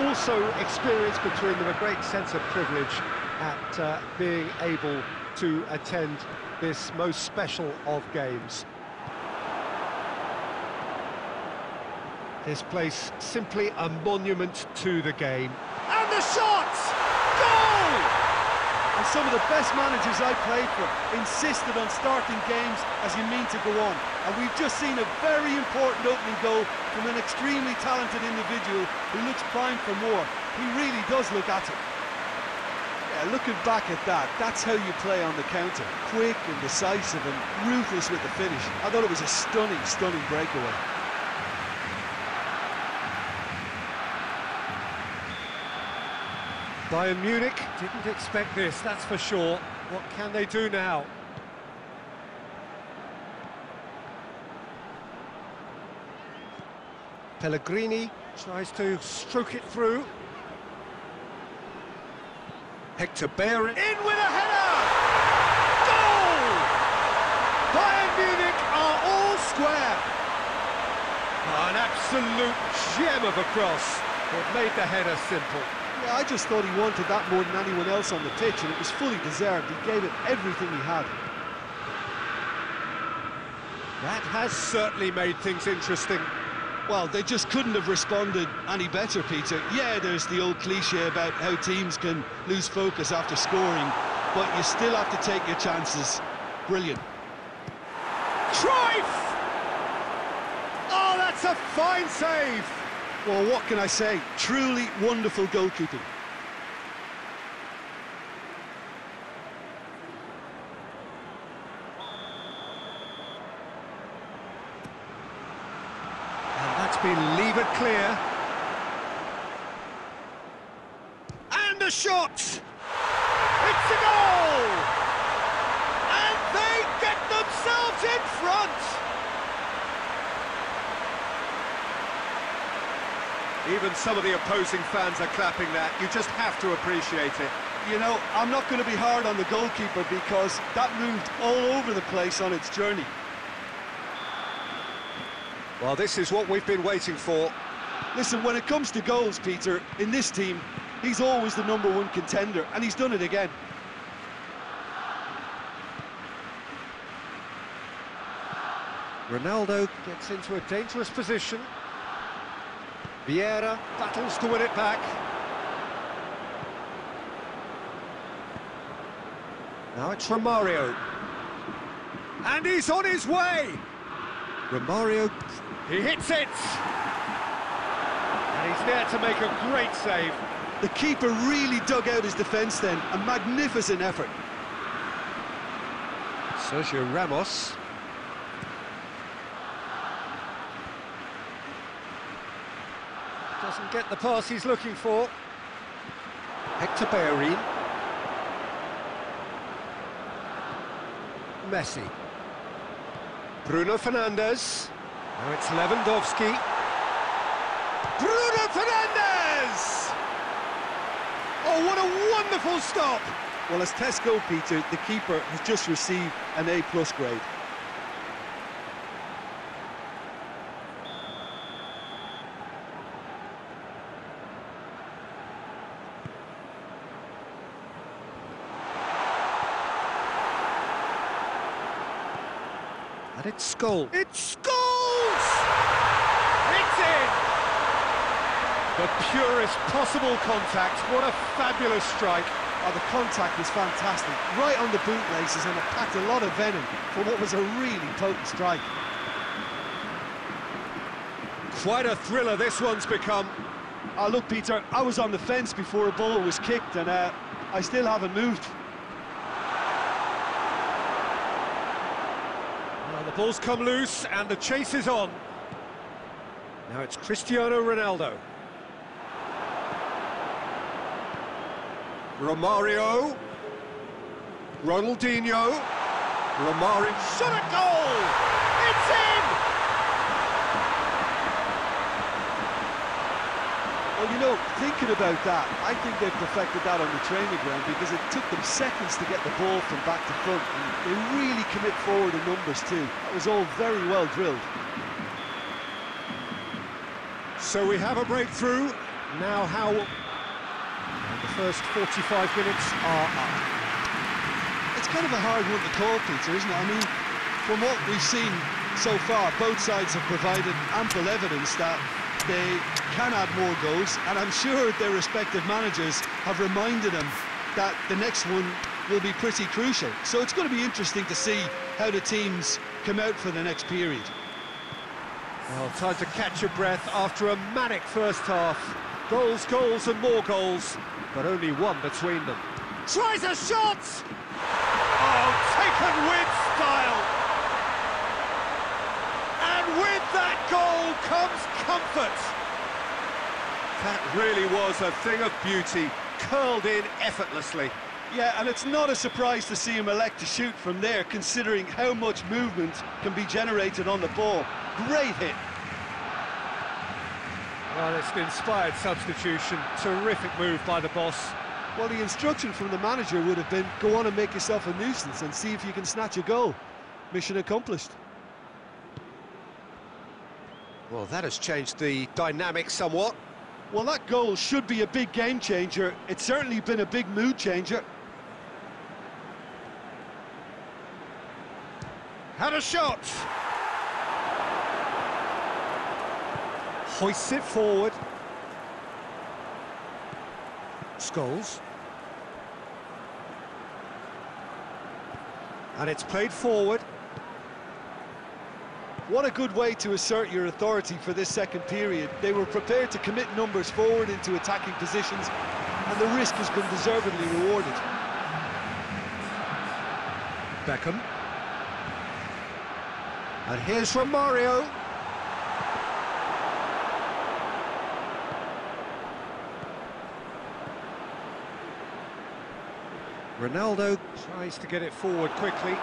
also experience between them a great sense of privilege at uh, being able to attend this most special of games. This place simply a monument to the game. And the shot! Goal! And some of the best managers I played for insisted on starting games as you mean to go on. And we've just seen a very important opening goal from an extremely talented individual who looks primed for more. He really does look at it. Yeah, looking back at that, that's how you play on the counter. Quick and decisive and ruthless with the finish. I thought it was a stunning, stunning breakaway. Bayern Munich didn't expect this, that's for sure. What can they do now? Pellegrini tries to stroke it through. Hector Bellerin in with a header! Goal! Bayern Munich are all square. an absolute gem of a cross. It made the header simple. I just thought he wanted that more than anyone else on the pitch, and it was fully deserved. He gave it everything he had. That has certainly made things interesting. Well, they just couldn't have responded any better, Peter. Yeah, there's the old cliche about how teams can lose focus after scoring, but you still have to take your chances. Brilliant. Cruyff! Oh, that's a fine save! Well, what can I say? Truly wonderful goalkeeping. Been levered clear. And the shot! It's a goal! And they get themselves in front! Even some of the opposing fans are clapping that. You just have to appreciate it. You know, I'm not going to be hard on the goalkeeper because that moved all over the place on its journey. Well, this is what we've been waiting for. Listen, when it comes to goals, Peter, in this team, he's always the number one contender, and he's done it again. Ronaldo gets into a dangerous position. Vieira battles to win it back. Now it's Romario. And he's on his way! Romario, he hits it! And he's there to make a great save. The keeper really dug out his defence then, a magnificent effort. Sergio Ramos. Doesn't get the pass he's looking for. Hector Bellerin. Messi. Bruno Fernandes. Now it's Lewandowski. Bruno Fernandes! Oh, what a wonderful stop! Well, as tests go, Peter, the keeper has just received an A-plus grade. It's Scholes. It's It's in! The purest possible contact. What a fabulous strike. Oh, the contact was fantastic. Right on the bootlaces and it packed a lot of venom for what was a really potent strike. Quite a thriller this one's become. Oh, look, Peter, I was on the fence before a ball was kicked and uh, I still haven't moved. Well, the ball's come loose and the chase is on. Now it's Cristiano Ronaldo. Romario. Ronaldinho. Romario. Shot a goal! It's in! Well, you know, thinking about that, I think they've perfected that on the training ground because it took them seconds to get the ball from back to front. And they really commit forward in numbers too. That was all very well drilled. So we have a breakthrough. Now how... And the first 45 minutes are up. It's kind of a hard one to call, Peter, isn't it? I mean, from what we've seen so far, both sides have provided ample evidence that they can add more goals, and I'm sure their respective managers have reminded them that the next one will be pretty crucial. So it's going to be interesting to see how the teams come out for the next period. Well, time to catch your breath after a manic first half. Goals, goals and more goals, but only one between them. Tries a shot! Oh, taken with style! And with that goal comes comfort. That really was a thing of beauty, curled in effortlessly. Yeah, and it's not a surprise to see him elect to shoot from there, considering how much movement can be generated on the ball. Great hit. Well, it's an inspired substitution. Terrific move by the boss. Well, the instruction from the manager would have been, go on and make yourself a nuisance and see if you can snatch a goal. Mission accomplished. Well, that has changed the dynamic somewhat. Well, that goal should be a big game changer. It's certainly been a big mood changer. Had a shot! Hoists it forward. Scholes. And it's played forward. What a good way to assert your authority for this second period. They were prepared to commit numbers forward into attacking positions, and the risk has been deservedly rewarded. Beckham. And here's Romario. Ronaldo tries to get it forward quickly.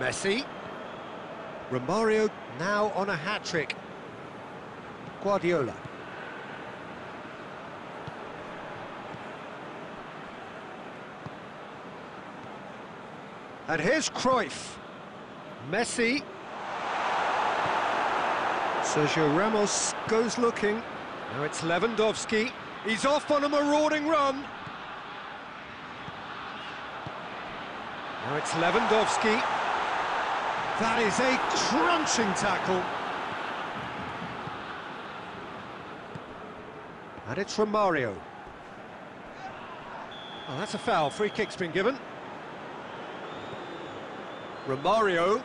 Messi. Romario now on a hat-trick. Guardiola. And here's Cruyff. Messi. Sergio Ramos goes looking. Now it's Lewandowski. He's off on a marauding run. Now it's Lewandowski. That is a crunching tackle. And it's Romario. Oh, that's a foul. Free kick's been given. Romario.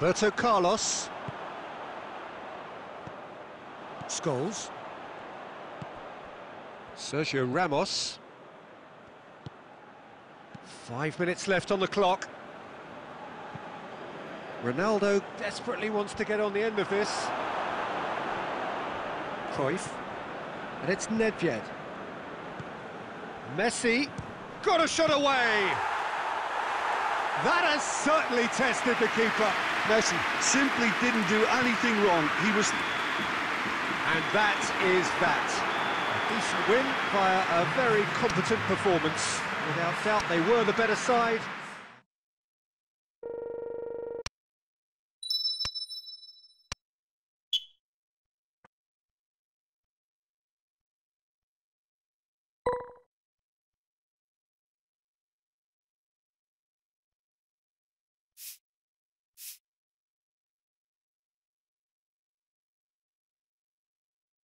Roberto Carlos. Scholes. Sergio Ramos. Five minutes left on the clock. Ronaldo desperately wants to get on the end of this. Cruyff. And it's Nedved. Messi. Got a shot away! That has certainly tested the keeper. Messi simply didn't do anything wrong. He was... And that is that. A decent win via a very competent performance. Without doubt, they were the better side,